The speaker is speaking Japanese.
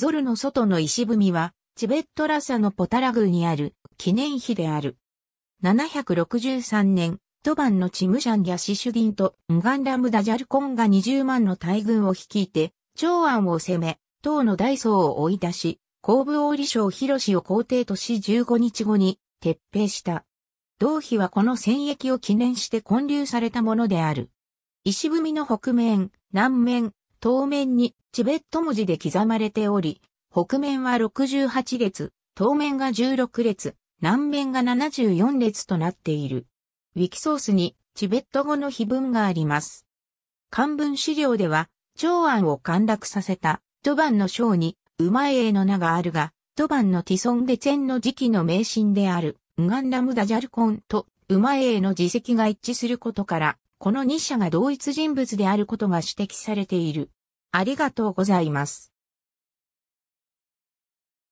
ゾルの外の石踏みは、チベットラサのポタラ宮にある記念碑である。763年、トバンのチムシャンやシシュディンとンガンラムダジャルコンが20万の大軍を率いて、長安を攻め、唐の大宋を追い出し、後部王李将広氏を皇帝とし15日後に撤兵した。同碑はこの戦役を記念して建立されたものである。石踏みの北面、南面、東面にチベット文字で刻まれており、北面は68列、東面が16列、南面が74列となっている。ウィキソースにチベット語の碑文があります。漢文資料では、長安を陥落させた、トバンの章に、馬英の名があるが、トバンのティソンデツェンの時期の名神である、ウガンラムダジャルコンと、馬英の実績が一致することから、この二者が同一人物であることが指摘されている。ありがとうございます。